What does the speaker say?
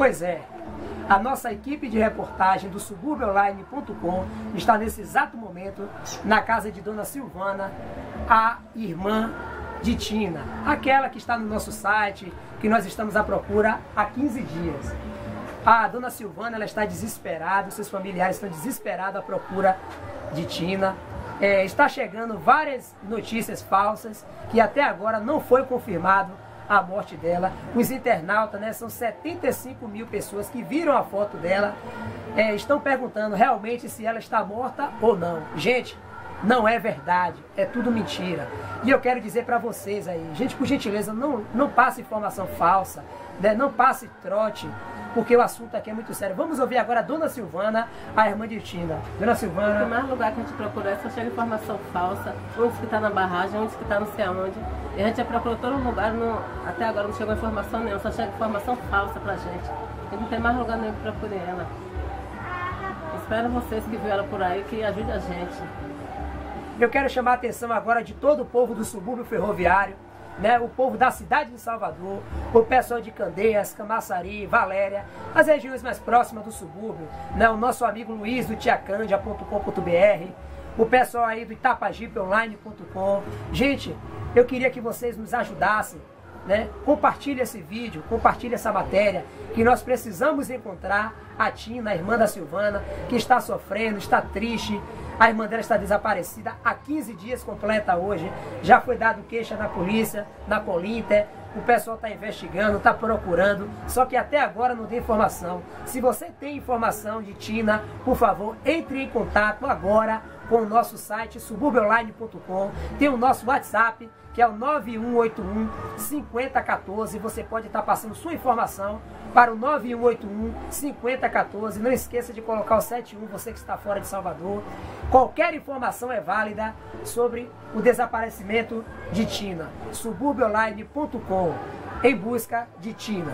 Pois é, a nossa equipe de reportagem do subúrbioonline.com está nesse exato momento na casa de Dona Silvana, a irmã de Tina, aquela que está no nosso site, que nós estamos à procura há 15 dias. A Dona Silvana ela está desesperada, seus familiares estão desesperados à procura de Tina. É, está chegando várias notícias falsas que até agora não foi confirmado a morte dela. Os internautas, né, são 75 mil pessoas que viram a foto dela, é, estão perguntando realmente se ela está morta ou não. Gente, não é verdade, é tudo mentira. E eu quero dizer para vocês aí, gente, por gentileza, não, não passe informação falsa, né, não passe trote, porque o assunto aqui é muito sério. Vamos ouvir agora a Dona Silvana, a irmã de Tina. Dona Silvana. O mais lugar que a gente procura é só chega informação falsa, uns que está na barragem, uns que está não sei aonde. E a gente já procurou todo lugar, não, até agora não chegou informação nenhuma, só chega informação falsa pra gente. E não tem mais lugar nenhum que procure ela. Espero vocês que viram ela por aí que ajudem a gente. Eu quero chamar a atenção agora de todo o povo do subúrbio ferroviário né, o povo da cidade de Salvador, o pessoal de Candeias, Camaçari, Valéria, as regiões mais próximas do subúrbio, né, o nosso amigo Luiz do tiacandia.com.br, o pessoal aí do itapajipeonline.com. Gente, eu queria que vocês nos ajudassem, né? Compartilhe esse vídeo, compartilhe essa matéria, que nós precisamos encontrar a Tina, a irmã da Silvana, que está sofrendo, está triste, a irmã dela está desaparecida há 15 dias completa hoje. Já foi dado queixa na polícia, na Polinter. O pessoal está investigando, está procurando, só que até agora não tem informação. Se você tem informação de Tina, por favor, entre em contato agora com o nosso site suburbeonline.com. Tem o nosso WhatsApp, que é o 9181 5014. Você pode estar passando sua informação para o 9181 5014. Não esqueça de colocar o 71, você que está fora de Salvador. Qualquer informação é válida sobre o desaparecimento de Tina. suburbeonline.com em busca de Tina.